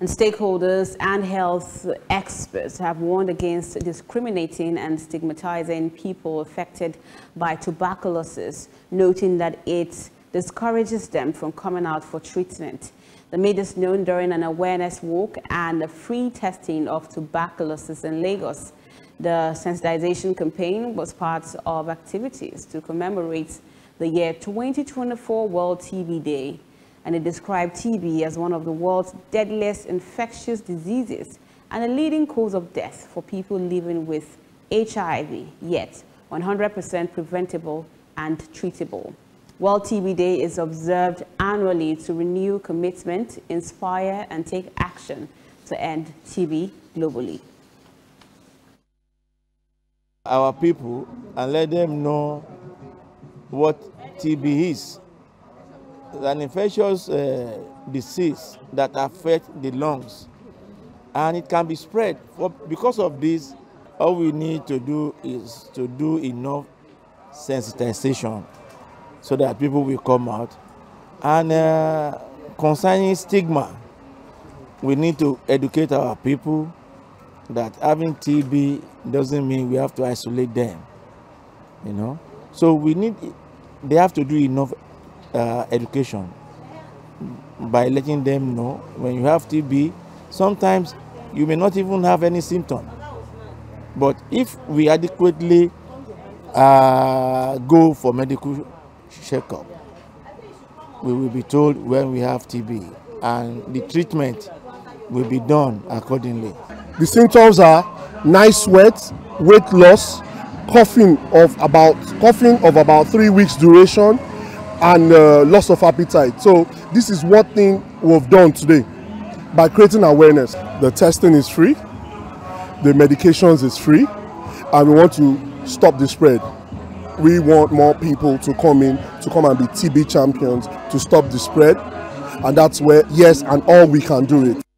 And stakeholders and health experts have warned against discriminating and stigmatizing people affected by tuberculosis, noting that it discourages them from coming out for treatment. They made this known during an awareness walk and a free testing of tuberculosis in Lagos. The sensitization campaign was part of activities to commemorate the year 2024 World TB Day and it described TB as one of the world's deadliest infectious diseases and a leading cause of death for people living with HIV, yet 100% preventable and treatable. World TB Day is observed annually to renew commitment, inspire, and take action to end TB globally. Our people and let them know what TB is an infectious uh, disease that affects the lungs and it can be spread. For, because of this, all we need to do is to do enough sensitization so that people will come out. And uh, concerning stigma, we need to educate our people that having TB doesn't mean we have to isolate them, you know. So we need, they have to do enough uh, education by letting them know when you have TB, sometimes you may not even have any symptom. But if we adequately uh, go for medical checkup, we will be told when we have TB and the treatment will be done accordingly. The symptoms are night sweat, weight loss, coughing of about coughing of about three weeks duration, and uh, loss of appetite. So this is one thing we've done today by creating awareness. The testing is free, the medications is free, and we want to stop the spread. We want more people to come in, to come and be TB champions, to stop the spread. And that's where, yes, and all we can do it.